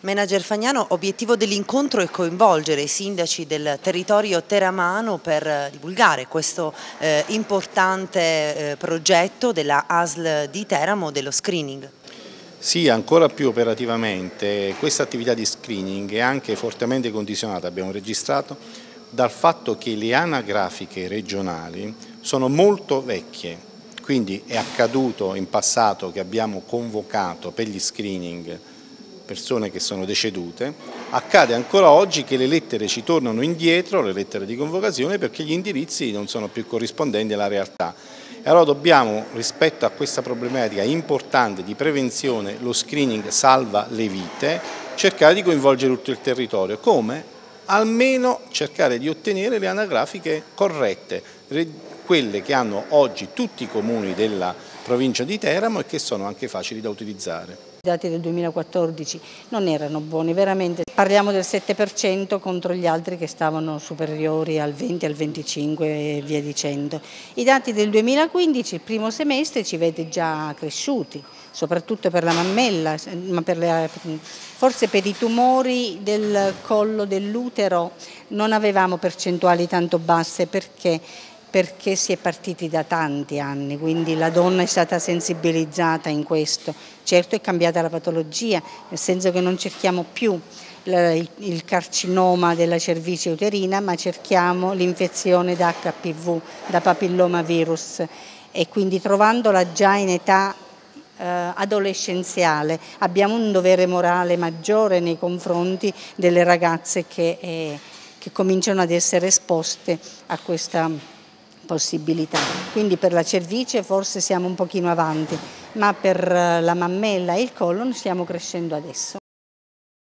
Manager Fagnano, obiettivo dell'incontro è coinvolgere i sindaci del territorio teramano per eh, divulgare questo eh, importante eh, progetto della ASL di Teramo dello screening. Sì, ancora più operativamente questa attività di screening è anche fortemente condizionata, abbiamo registrato, dal fatto che le anagrafiche regionali sono molto vecchie, quindi è accaduto in passato che abbiamo convocato per gli screening persone che sono decedute, accade ancora oggi che le lettere ci tornano indietro, le lettere di convocazione, perché gli indirizzi non sono più corrispondenti alla realtà. E allora dobbiamo, rispetto a questa problematica importante di prevenzione, lo screening salva le vite, cercare di coinvolgere tutto il territorio. Come? Almeno cercare di ottenere le anagrafiche corrette, quelle che hanno oggi tutti i comuni della provincia di Teramo e che sono anche facili da utilizzare. I dati del 2014 non erano buoni, veramente. Parliamo del 7% contro gli altri che stavano superiori al 20, al 25 e via dicendo. I dati del 2015, il primo semestre, ci vede già cresciuti, soprattutto per la mammella, ma per le, forse per i tumori del collo dell'utero non avevamo percentuali tanto basse perché perché si è partiti da tanti anni, quindi la donna è stata sensibilizzata in questo. Certo è cambiata la patologia, nel senso che non cerchiamo più il carcinoma della cervice uterina, ma cerchiamo l'infezione da HPV, da papillomavirus e quindi trovandola già in età eh, adolescenziale abbiamo un dovere morale maggiore nei confronti delle ragazze che, eh, che cominciano ad essere esposte a questa possibilità. Quindi per la cervice forse siamo un pochino avanti, ma per eh, la mammella e il colon stiamo crescendo adesso.